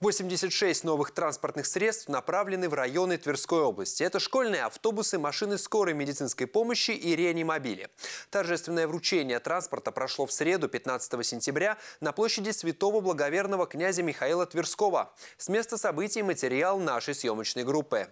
86 новых транспортных средств направлены в районы Тверской области. Это школьные автобусы, машины скорой медицинской помощи и реанимобили. Торжественное вручение транспорта прошло в среду, 15 сентября, на площади святого благоверного князя Михаила Тверского. С места событий материал нашей съемочной группы.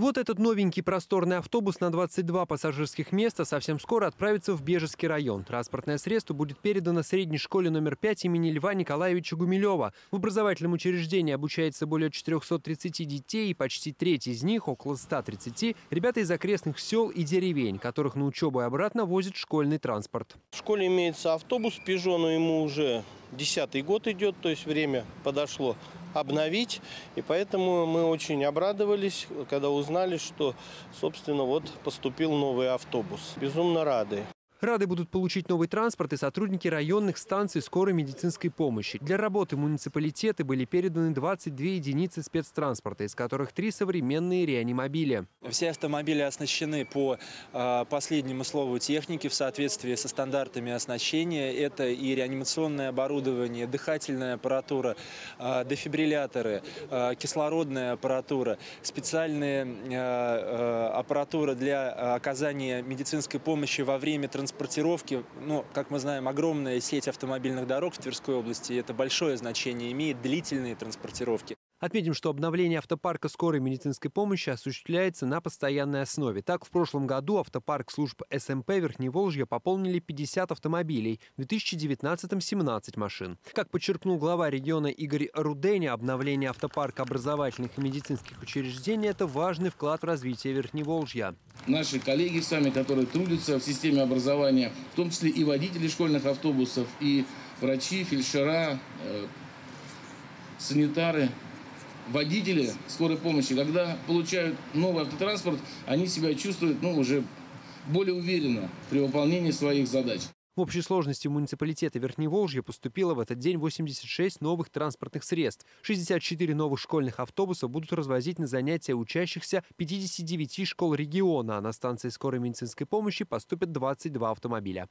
Вот этот новенький просторный автобус на 22 пассажирских места совсем скоро отправится в Бежецкий район. Транспортное средство будет передано средней школе номер 5 имени Льва Николаевича Гумилева. В образовательном учреждении обучается более 430 детей, и почти треть из них, около 130, ребята из окрестных сел и деревень, которых на учебу и обратно возит школьный транспорт. В школе имеется автобус но ему уже десятый год идет, то есть время подошло обновить. И поэтому мы очень обрадовались, когда узнали, что, собственно, вот поступил новый автобус. Безумно рады. Рады будут получить новый транспорт и сотрудники районных станций скорой медицинской помощи. Для работы муниципалитеты были переданы 22 единицы спецтранспорта, из которых три современные реанимобили. Все автомобили оснащены по э, последнему слову техники в соответствии со стандартами оснащения. Это и реанимационное оборудование, дыхательная аппаратура, э, дефибрилляторы, э, кислородная аппаратура, специальная аппаратура для оказания медицинской помощи во время транспорта транспортировки, ну, как мы знаем, огромная сеть автомобильных дорог в Тверской области, это большое значение имеет, длительные транспортировки. Отметим, что обновление автопарка скорой медицинской помощи осуществляется на постоянной основе. Так, в прошлом году автопарк служб СМП Верхневолжья пополнили 50 автомобилей, в 2019-м 17 машин. Как подчеркнул глава региона Игорь Руденя, обновление автопарка образовательных и медицинских учреждений – это важный вклад в развитие Верхневолжья. Наши коллеги сами, которые трудятся в системе образования, в том числе и водители школьных автобусов, и врачи, фельдшера, э, санитары, водители скорой помощи, когда получают новый автотранспорт, они себя чувствуют ну, уже более уверенно при выполнении своих задач. В общей сложности в муниципалитеты Верхневолжья поступило в этот день 86 новых транспортных средств. 64 новых школьных автобуса будут развозить на занятия учащихся 59 школ региона, а на станции скорой медицинской помощи поступят 22 автомобиля.